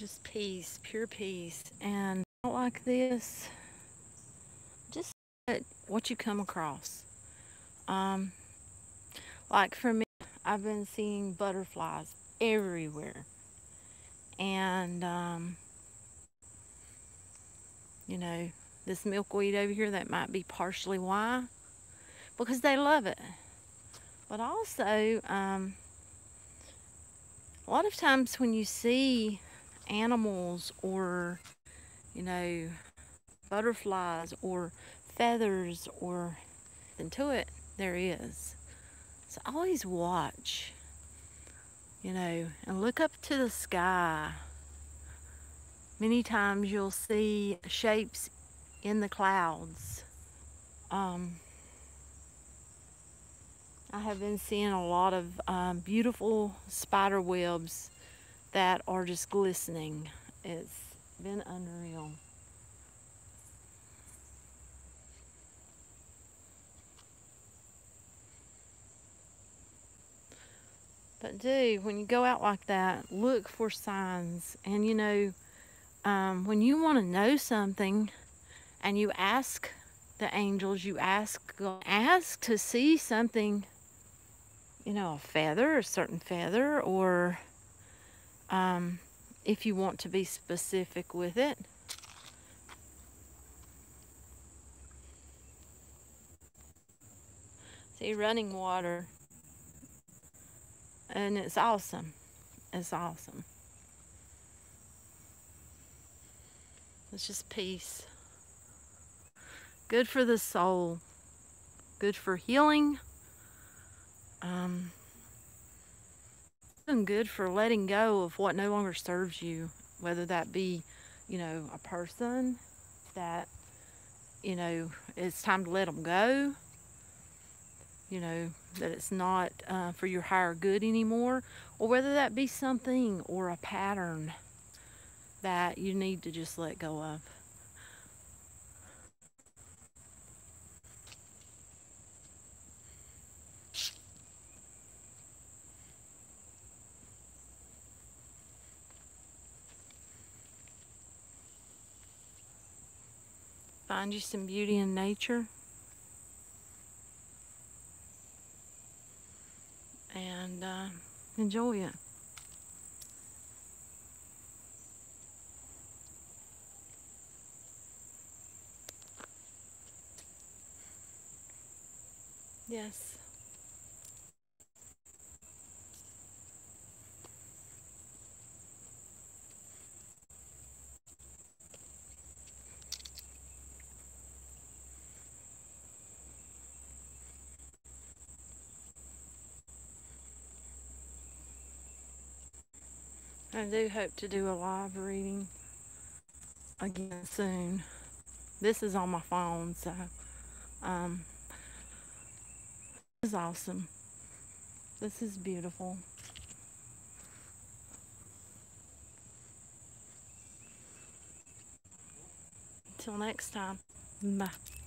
just peace, pure peace. And not like this, just what you come across. Um, like for me, I've been seeing butterflies everywhere. And, um, you know, this milkweed over here, that might be partially why. Because they love it. But also, um, a lot of times when you see animals or, you know, butterflies or feathers or into it, there is. So always watch, you know, and look up to the sky. Many times you'll see shapes in the clouds. Um, I have been seeing a lot of um, beautiful spider webs that are just glistening. It's been unreal. But do, when you go out like that, look for signs. And you know, um, when you want to know something and you ask the angels, you ask ask to see something, you know, a feather, a certain feather, or um, if you want to be specific with it. See, running water, and it's awesome. It's awesome. It's just peace. Good for the soul. Good for healing. Um, good for letting go of what no longer serves you, whether that be, you know, a person that, you know, it's time to let them go, you know, that it's not uh, for your higher good anymore, or whether that be something or a pattern that you need to just let go of. Find you some beauty in nature. And uh, enjoy it. Yes. I do hope to do a live reading again soon. This is on my phone, so um, this is awesome. This is beautiful. Until next time, bye.